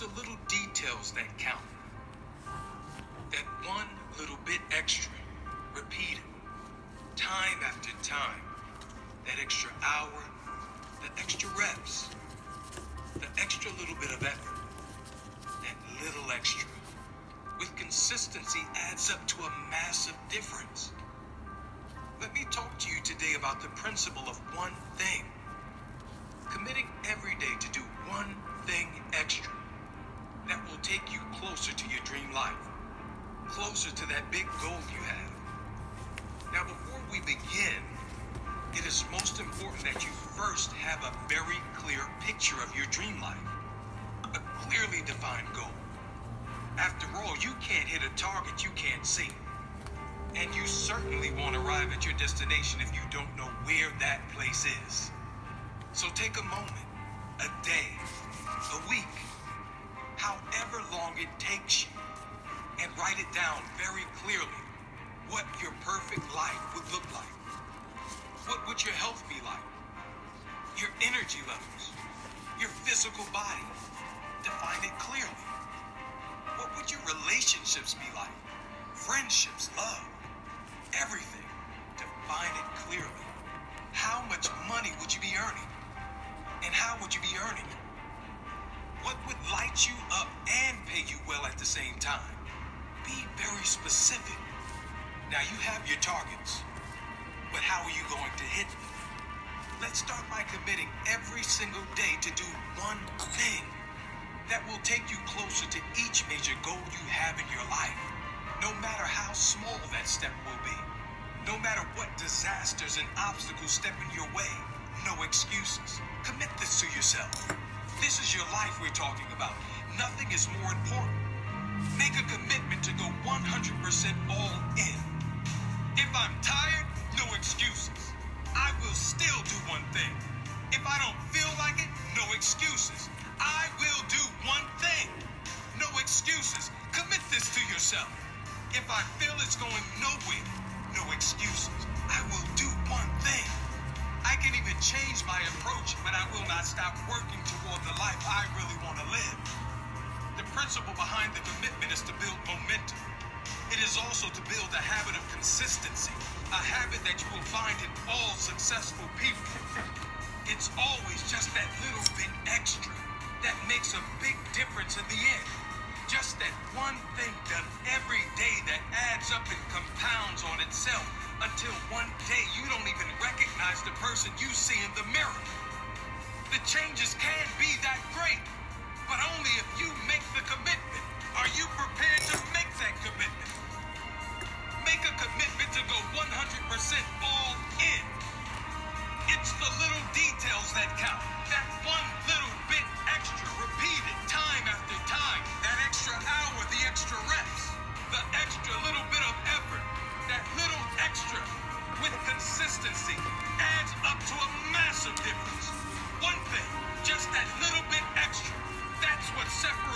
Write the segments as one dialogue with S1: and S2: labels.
S1: the little details that count. That one little bit extra, repeated, time after time. That extra hour, the extra reps, the extra little bit of effort, that little extra, with consistency adds up to a massive difference. Let me talk to you today about the principle of one thing. Committing every day to do one thing take you closer to your dream life, closer to that big goal you have. Now, before we begin, it is most important that you first have a very clear picture of your dream life, a clearly defined goal. After all, you can't hit a target you can't see. And you certainly won't arrive at your destination if you don't know where that place is. So take a moment, a day, a week, it takes you, and write it down very clearly what your perfect life would look like. What would your health be like? Your energy levels, your physical body. Define it clearly. What would your relationships be like? Friendships, love, everything. Define it clearly. How much money would you be earning? And how would you be earning it? You up and pay you well at the same time? Be very specific. Now you have your targets, but how are you going to hit them? Let's start by committing every single day to do one thing that will take you closer to each major goal you have in your life, no matter how small that step will be. No matter what disasters and obstacles step in your way, no excuses. Commit this to yourself. This is your life we're talking about. Nothing is more important. Make a commitment to go 100% all in. If I'm tired, no excuses. I will still do one thing. If I don't feel like it, no excuses. I will do one thing. No excuses. Commit this to yourself. If I feel it's going nowhere, no excuses. Not stop working toward the life I really want to live. The principle behind the commitment is to build momentum. It is also to build a habit of consistency, a habit that you will find in all successful people. It's always just that little bit extra that makes a big difference in the end. Just that one thing done every day that adds up and compounds on itself until one day you don't even recognize the person you see in the mirror. The changes can't be that great.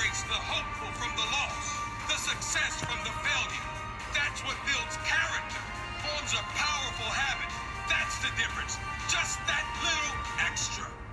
S1: separates the hopeful from the lost, the success from the failure. That's what builds character, forms a powerful habit. That's the difference. Just that little extra.